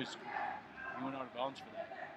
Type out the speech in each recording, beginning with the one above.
he's he went out of bounds for that.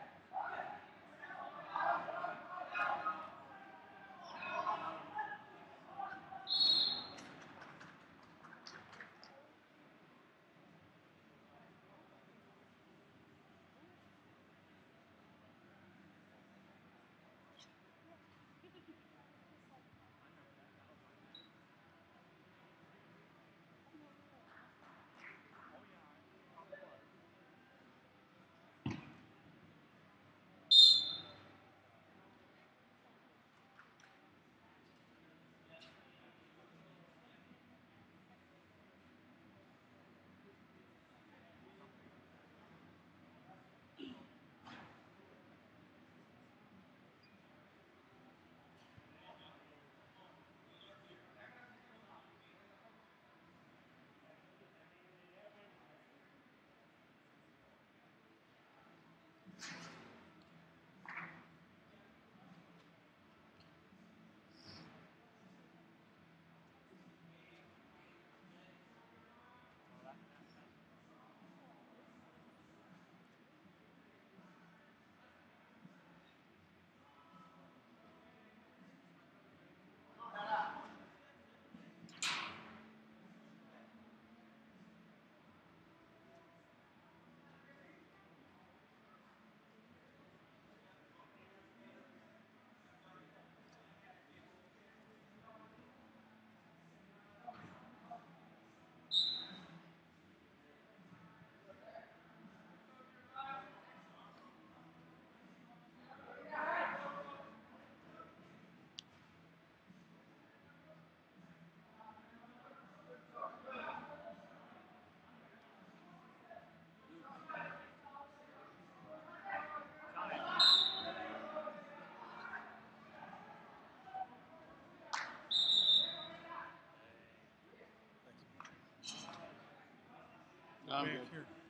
I'm Back good. here.